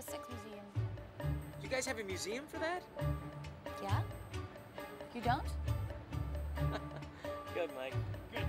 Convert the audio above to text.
Six Museum. You guys have a museum for that? Yeah? You don't? Good, Mike. Good